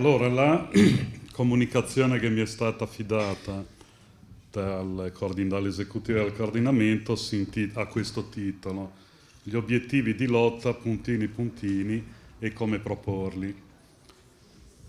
Allora, la comunicazione che mi è stata affidata dal dall'esecutivo e dal coordinamento ha questo titolo, gli obiettivi di lotta, puntini puntini e come proporli.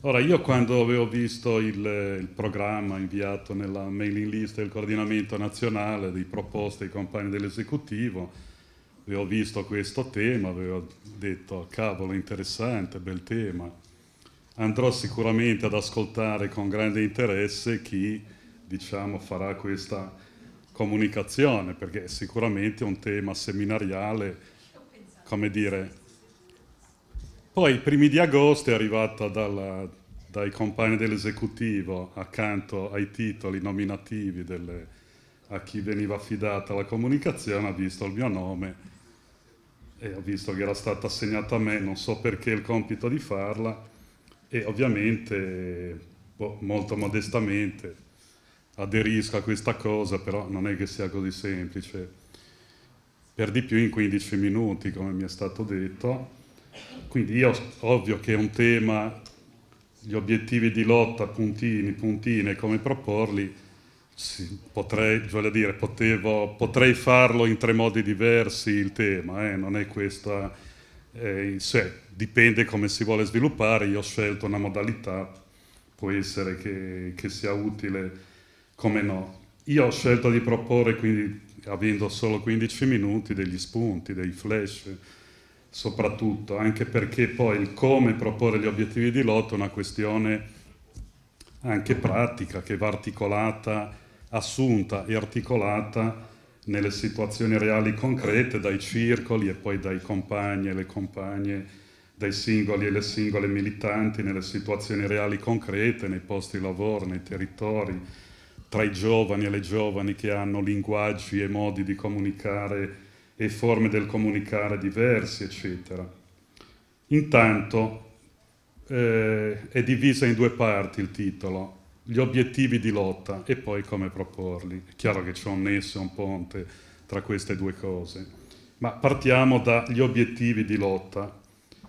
Ora, io quando avevo visto il, il programma inviato nella mailing list del coordinamento nazionale di proposte ai compagni dell'esecutivo, avevo visto questo tema, avevo detto, cavolo, interessante, bel tema. Andrò sicuramente ad ascoltare con grande interesse chi, diciamo, farà questa comunicazione, perché è sicuramente un tema seminariale, come dire, poi, i primi di agosto, è arrivata dalla, dai compagni dell'esecutivo, accanto ai titoli nominativi delle, a chi veniva affidata la comunicazione, ha visto il mio nome e ho visto che era stata assegnata a me, non so perché il compito di farla e ovviamente, boh, molto modestamente, aderisco a questa cosa, però non è che sia così semplice. Per di più in 15 minuti, come mi è stato detto, quindi io, ovvio che è un tema, gli obiettivi di lotta, puntini, puntine, come proporli, sì, potrei, dire, potevo, potrei, farlo in tre modi diversi il tema, eh? non è questa eh, in sé, dipende come si vuole sviluppare, io ho scelto una modalità, può essere che, che sia utile come no. Io ho scelto di proporre, quindi avendo solo 15 minuti, degli spunti, dei flash, soprattutto, anche perché poi il come proporre gli obiettivi di lotta è una questione anche pratica che va articolata, assunta e articolata nelle situazioni reali concrete dai circoli e poi dai compagni e le compagne, dai singoli e le singole militanti nelle situazioni reali concrete, nei posti di lavoro, nei territori, tra i giovani e le giovani che hanno linguaggi e modi di comunicare e forme del comunicare diversi, eccetera. Intanto eh, è divisa in due parti il titolo, gli obiettivi di lotta e poi come proporli. È chiaro che c'è un nesso, un ponte tra queste due cose, ma partiamo dagli obiettivi di lotta,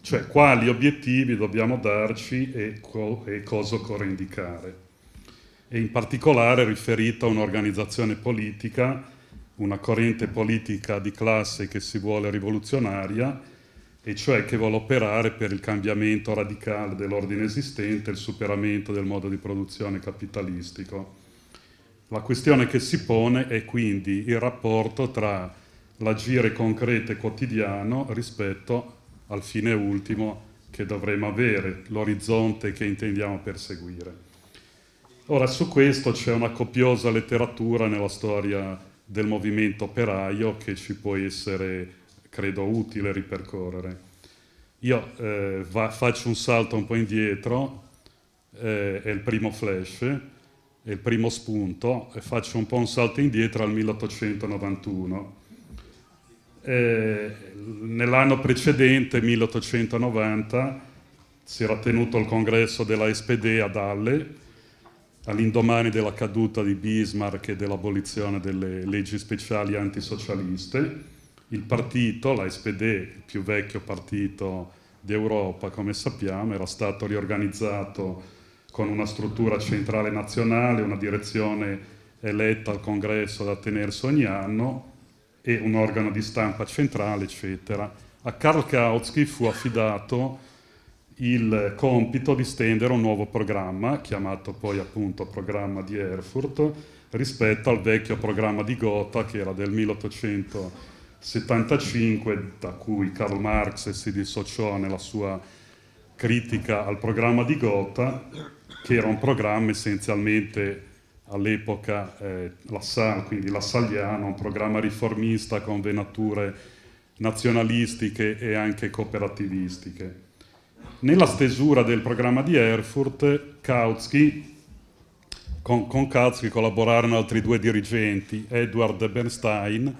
cioè quali obiettivi dobbiamo darci e, co- e cosa occorre indicare. E in particolare riferito a un'organizzazione politica una corrente politica di classe che si vuole rivoluzionaria, e cioè che vuole operare per il cambiamento radicale dell'ordine esistente, il superamento del modo di produzione capitalistico. La questione che si pone è quindi il rapporto tra l'agire concreto e quotidiano rispetto al fine ultimo che dovremo avere, l'orizzonte che intendiamo perseguire. Ora, su questo c'è una copiosa letteratura nella storia del movimento operaio che ci può essere, credo, utile ripercorrere. Io eh, va, faccio un salto un po' indietro, eh, è il primo flash, è il primo spunto, e faccio un po' un salto indietro al 1891. Eh, nell'anno precedente, 1890, si era tenuto il congresso della SPD ad Halle, all'indomani della caduta di Bismarck e dell'abolizione delle leggi speciali antisocialiste, il partito, la SPD, il più vecchio partito d'Europa, come sappiamo, era stato riorganizzato con una struttura centrale nazionale, una direzione eletta al congresso da tenersi ogni anno e un organo di stampa centrale, eccetera. A Karl Kautsky fu affidato il compito di stendere un nuovo programma, chiamato poi appunto programma di Erfurt, rispetto al vecchio programma di Gotha che era del 1875, da cui Karl Marx si dissociò nella sua critica al programma di Gotha, che era un programma essenzialmente all'epoca eh, Lassalle, quindi lassalliano, un programma riformista con venature nazionalistiche e anche cooperativistiche. Nella stesura del programma di Erfurt, Kautsky, con, con Kautsky collaborarono altri due dirigenti, Edward Bernstein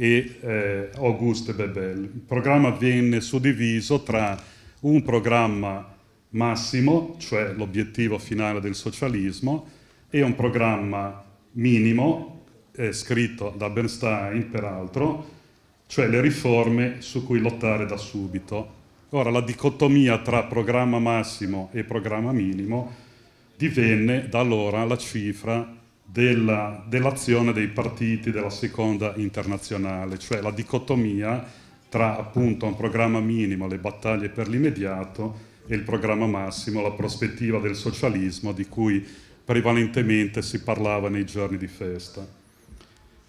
e eh, Auguste Bebel. Il programma venne suddiviso tra un programma massimo, cioè l'obiettivo finale del socialismo, e un programma minimo, eh, scritto da Bernstein peraltro, cioè le riforme su cui lottare da subito Ora, la dicotomia tra programma massimo e programma minimo divenne da allora la cifra della, dell'azione dei partiti della seconda internazionale, cioè la dicotomia tra appunto un programma minimo, le battaglie per l'immediato, e il programma massimo, la prospettiva del socialismo di cui prevalentemente si parlava nei giorni di festa.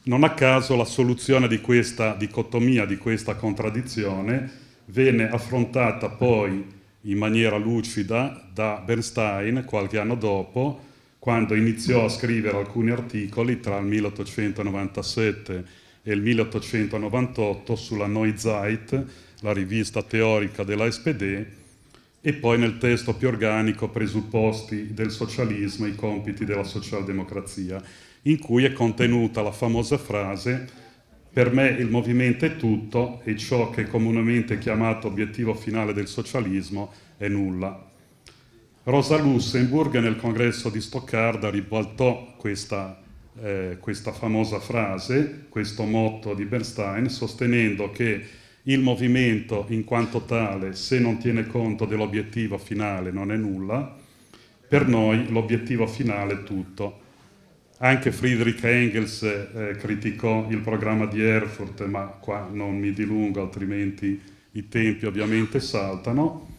Non a caso la soluzione di questa dicotomia, di questa contraddizione, venne affrontata poi in maniera lucida da Bernstein qualche anno dopo, quando iniziò a scrivere alcuni articoli tra il 1897 e il 1898 sulla Neuzeit, la rivista teorica della SPD, e poi nel testo più organico presupposti del socialismo e i compiti della socialdemocrazia, in cui è contenuta la famosa frase per me il movimento è tutto e ciò che è comunemente chiamato obiettivo finale del socialismo è nulla. Rosa Luxemburg nel congresso di Stoccarda ribaltò questa, eh, questa famosa frase, questo motto di Bernstein, sostenendo che il movimento in quanto tale, se non tiene conto dell'obiettivo finale, non è nulla. Per noi l'obiettivo finale è tutto. Anche Friedrich Engels eh, criticò il programma di Erfurt, ma qua non mi dilungo, altrimenti i tempi ovviamente saltano.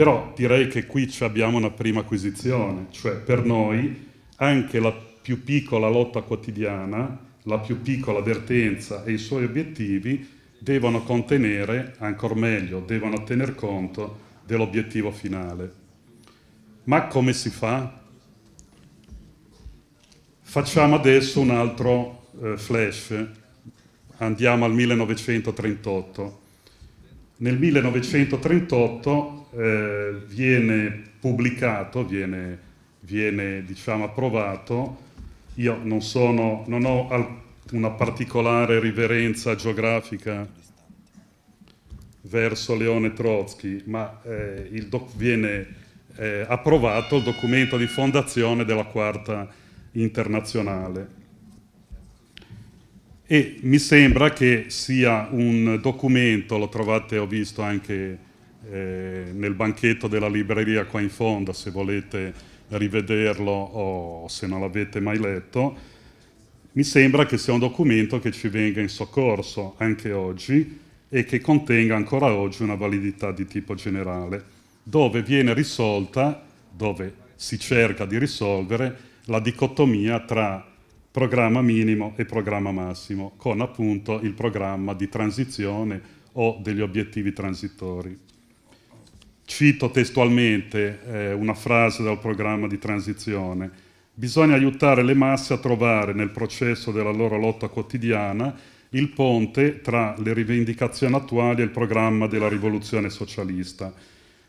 Però direi che qui abbiamo una prima acquisizione, cioè per noi anche la più piccola lotta quotidiana, la più piccola avvertenza e i suoi obiettivi devono contenere, ancora meglio, devono tener conto dell'obiettivo finale. Ma come si fa? Facciamo adesso un altro eh, flash, andiamo al 1938. Nel 1938 eh, viene pubblicato, viene, viene diciamo, approvato, io non, sono, non ho una particolare riverenza geografica verso Leone Trotsky, ma eh, doc- viene eh, approvato il documento di fondazione della Quarta Internazionale. E mi sembra che sia un documento, lo trovate, ho visto anche eh, nel banchetto della libreria qua in fondo, se volete rivederlo o se non l'avete mai letto, mi sembra che sia un documento che ci venga in soccorso anche oggi e che contenga ancora oggi una validità di tipo generale, dove viene risolta, dove si cerca di risolvere la dicotomia tra programma minimo e programma massimo, con appunto il programma di transizione o degli obiettivi transitori. Cito testualmente eh, una frase dal programma di transizione Bisogna aiutare le masse a trovare nel processo della loro lotta quotidiana il ponte tra le rivendicazioni attuali e il programma della rivoluzione socialista.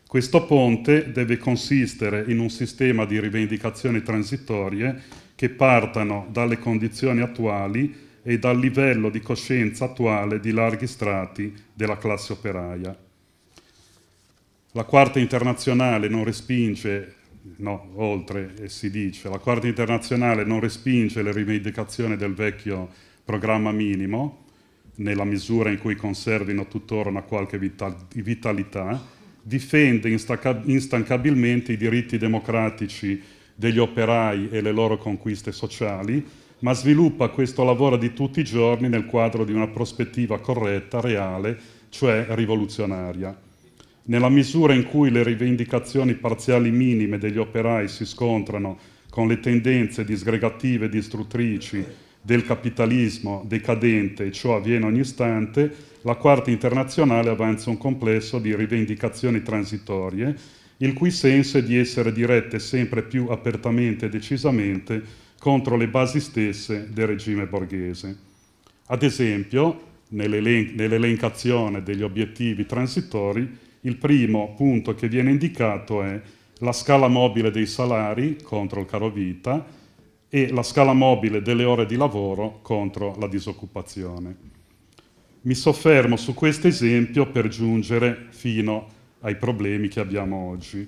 Questo ponte deve consistere in un sistema di rivendicazioni transitorie che partano dalle condizioni attuali e dal livello di coscienza attuale di larghi strati della classe operaia. La Quarta Internazionale non respinge no, oltre e si dice la Corte internazionale non respinge le rivendicazioni del vecchio programma minimo nella misura in cui conservino tuttora una qualche vitalità, difende instancabilmente i diritti democratici degli operai e le loro conquiste sociali, ma sviluppa questo lavoro di tutti i giorni nel quadro di una prospettiva corretta, reale, cioè rivoluzionaria. Nella misura in cui le rivendicazioni parziali minime degli operai si scontrano con le tendenze disgregative e distruttrici del capitalismo decadente e ciò avviene ogni istante, la Quarta Internazionale avanza un complesso di rivendicazioni transitorie, il cui senso è di essere dirette sempre più apertamente e decisamente contro le basi stesse del regime borghese. Ad esempio, nell'elen- nell'elencazione degli obiettivi transitori, il primo punto che viene indicato è la scala mobile dei salari contro il caro vita e la scala mobile delle ore di lavoro contro la disoccupazione. Mi soffermo su questo esempio per giungere fino ai problemi che abbiamo oggi.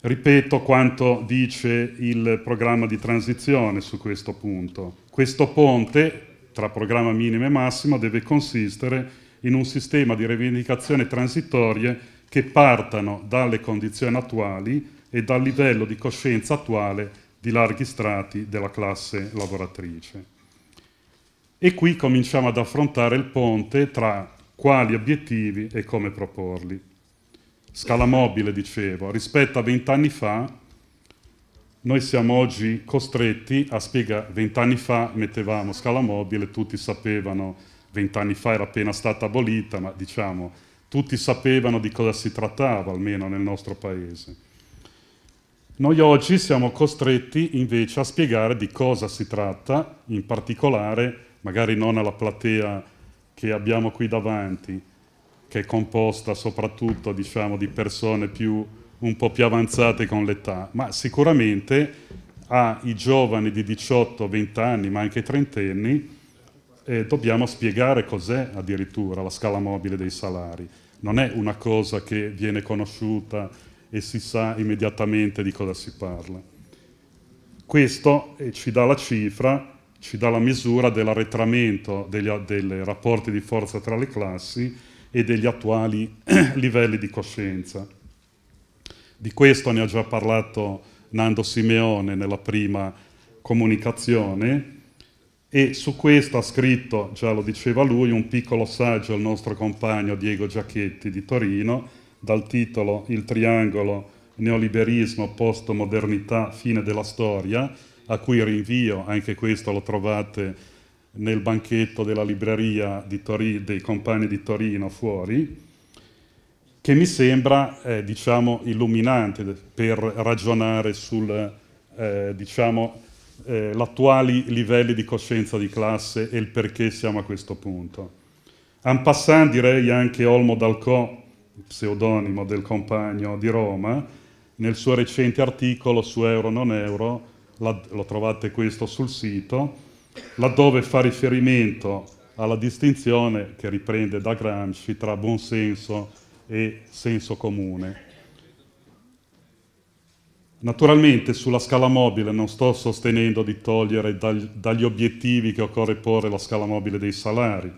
Ripeto quanto dice il programma di transizione su questo punto. Questo ponte tra programma minimo e massimo deve consistere in un sistema di rivendicazioni transitorie che partano dalle condizioni attuali e dal livello di coscienza attuale di larghi strati della classe lavoratrice. E qui cominciamo ad affrontare il ponte tra quali obiettivi e come proporli. Scala mobile, dicevo, rispetto a vent'anni fa, noi siamo oggi costretti a spiegare, vent'anni fa mettevamo scala mobile, tutti sapevano, vent'anni fa era appena stata abolita, ma diciamo, tutti sapevano di cosa si trattava, almeno nel nostro paese. Noi oggi siamo costretti invece a spiegare di cosa si tratta, in particolare, magari non alla platea che abbiamo qui davanti, che è composta soprattutto diciamo, di persone più, un po' più avanzate con l'età, ma sicuramente ai giovani di 18-20 anni, ma anche trentenni, eh, dobbiamo spiegare cos'è addirittura la scala mobile dei salari. Non è una cosa che viene conosciuta e si sa immediatamente di cosa si parla. Questo eh, ci dà la cifra, ci dà la misura dell'arretramento dei rapporti di forza tra le classi e degli attuali livelli di coscienza. Di questo ne ha già parlato Nando Simeone nella prima comunicazione e su questo ha scritto, già lo diceva lui, un piccolo saggio il nostro compagno Diego Giacchetti di Torino, dal titolo Il triangolo neoliberismo, postmodernità, fine della storia, a cui rinvio, anche questo lo trovate nel banchetto della libreria di Tori, dei compagni di Torino fuori, che mi sembra eh, diciamo, illuminante per ragionare sul eh, diciamo, eh, attuali livelli di coscienza di classe e il perché siamo a questo punto. En passant direi anche Olmo Dalcò pseudonimo del compagno di Roma, nel suo recente articolo su Euro non Euro, la, lo trovate questo sul sito, laddove fa riferimento alla distinzione che riprende da Gramsci tra buonsenso e senso comune. Naturalmente sulla scala mobile non sto sostenendo di togliere dagli, dagli obiettivi che occorre porre la scala mobile dei salari,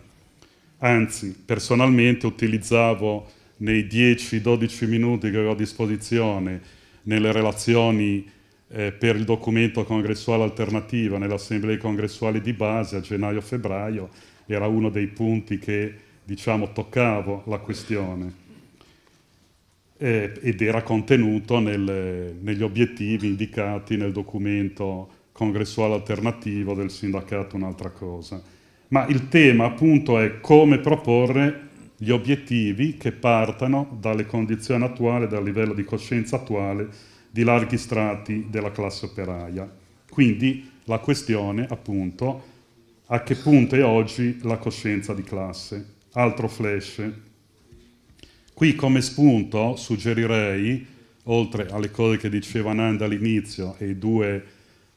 anzi personalmente utilizzavo nei 10-12 minuti che ho a disposizione nelle relazioni eh, per il documento congressuale alternativo nelle assemblee congressuali di base a gennaio-febbraio era uno dei punti che diciamo toccavo la questione eh, ed era contenuto nel, negli obiettivi indicati nel documento congressuale alternativo del sindacato un'altra cosa. Ma il tema appunto è come proporre gli obiettivi che partano dalle condizioni attuali, dal livello di coscienza attuale di larghi strati della classe operaia. Quindi la questione, appunto, a che punto è oggi la coscienza di classe. Altro flash. Qui come spunto suggerirei, oltre alle cose che diceva Nanda all'inizio e i due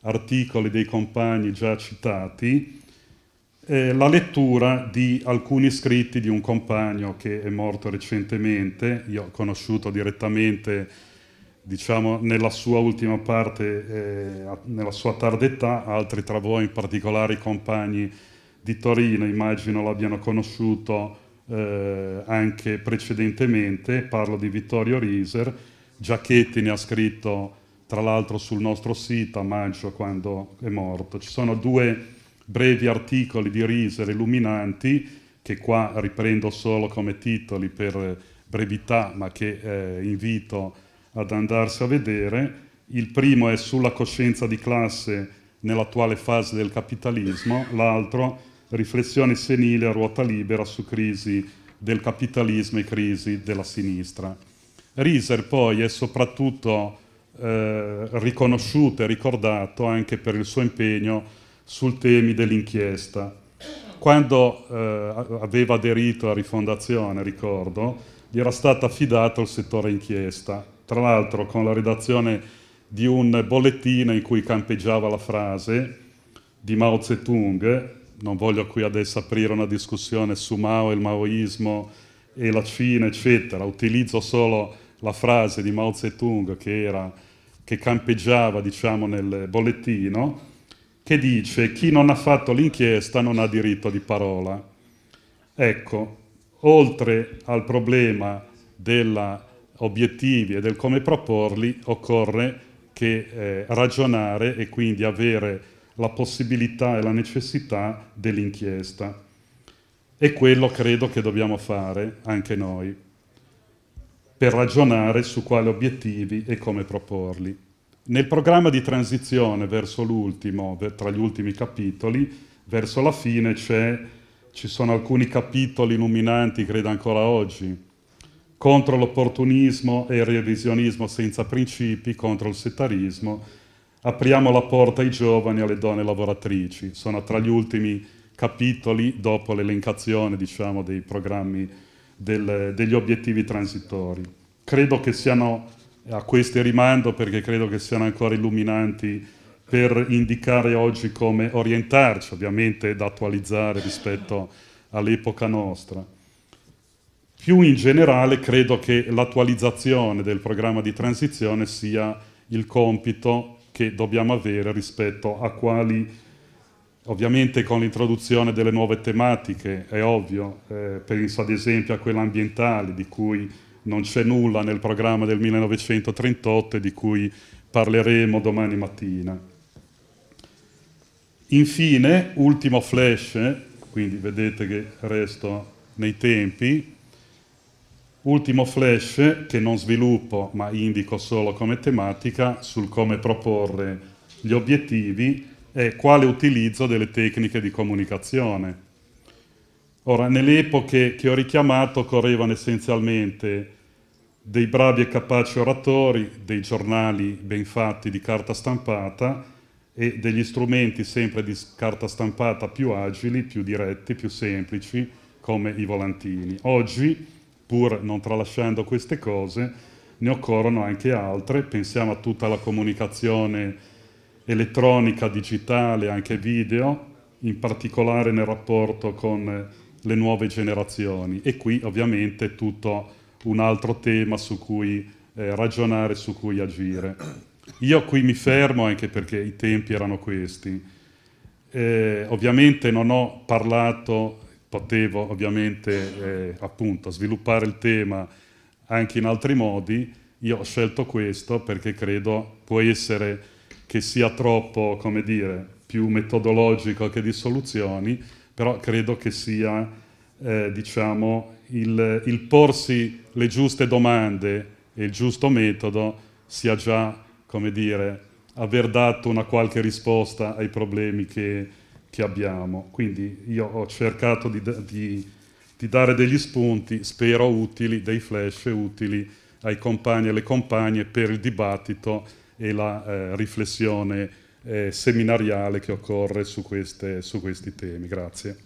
articoli dei compagni già citati, eh, la lettura di alcuni scritti di un compagno che è morto recentemente, io ho conosciuto direttamente diciamo nella sua ultima parte, eh, nella sua tarda età, altri tra voi, in particolare i compagni di Torino, immagino l'abbiano conosciuto eh, anche precedentemente, parlo di Vittorio Riser, Giacchetti ne ha scritto tra l'altro sul nostro sito a maggio quando è morto. Ci sono due brevi articoli di Riser illuminanti, che qua riprendo solo come titoli per brevità, ma che eh, invito ad andarsi a vedere. Il primo è sulla coscienza di classe nell'attuale fase del capitalismo, l'altro riflessioni senili a ruota libera su crisi del capitalismo e crisi della sinistra. Riser poi è soprattutto eh, riconosciuto e ricordato anche per il suo impegno sul temi dell'inchiesta. Quando eh, aveva aderito alla rifondazione, ricordo, gli era stato affidato il settore inchiesta, tra l'altro con la redazione di un bollettino in cui campeggiava la frase di Mao Zedong, non voglio qui adesso aprire una discussione su Mao e il maoismo e la Cina, eccetera, utilizzo solo la frase di Mao Zedong che, era, che campeggiava diciamo, nel bollettino, che dice chi non ha fatto l'inchiesta non ha diritto di parola. Ecco, oltre al problema degli obiettivi e del come proporli, occorre che eh, ragionare e quindi avere la possibilità e la necessità dell'inchiesta. E quello credo che dobbiamo fare anche noi, per ragionare su quali obiettivi e come proporli. Nel programma di transizione verso l'ultimo, tra gli ultimi capitoli, verso la fine ci sono alcuni capitoli illuminanti, credo ancora oggi, contro l'opportunismo e il revisionismo senza principi, contro il settarismo, apriamo la porta ai giovani e alle donne lavoratrici. Sono tra gli ultimi capitoli dopo l'elencazione diciamo, dei programmi del, degli obiettivi transitori. Credo che siano, a questi rimando perché credo che siano ancora illuminanti per indicare oggi come orientarci, ovviamente da attualizzare rispetto all'epoca nostra. Più in generale credo che l'attualizzazione del programma di transizione sia il compito che dobbiamo avere rispetto a quali Ovviamente con l'introduzione delle nuove tematiche, è ovvio, eh, penso ad esempio a quelle ambientali di cui non c'è nulla nel programma del 1938 e di cui parleremo domani mattina. Infine, ultimo flash, quindi vedete che resto nei tempi, ultimo flash che non sviluppo ma indico solo come tematica sul come proporre gli obiettivi è quale utilizzo delle tecniche di comunicazione. Ora, nelle epoche che ho richiamato correvano essenzialmente dei bravi e capaci oratori, dei giornali ben fatti di carta stampata e degli strumenti sempre di carta stampata più agili, più diretti, più semplici, come i volantini. Oggi, pur non tralasciando queste cose, ne occorrono anche altre, pensiamo a tutta la comunicazione elettronica, digitale, anche video, in particolare nel rapporto con le nuove generazioni. E qui ovviamente tutto un altro tema su cui eh, ragionare, su cui agire. Io qui mi fermo anche perché i tempi erano questi. Eh, ovviamente non ho parlato, potevo ovviamente eh, appunto sviluppare il tema anche in altri modi, io ho scelto questo perché credo può essere che sia troppo, come dire, più metodologico che di soluzioni, però credo che sia, eh, diciamo, il, il, porsi le giuste domande e il giusto metodo sia già, come dire, aver dato una qualche risposta ai problemi che, che abbiamo. Quindi io ho cercato di, di, di dare degli spunti, spero utili, dei flash utili ai compagni e alle compagne per il dibattito e la eh, riflessione eh, seminariale che occorre su, queste, su questi temi. Grazie.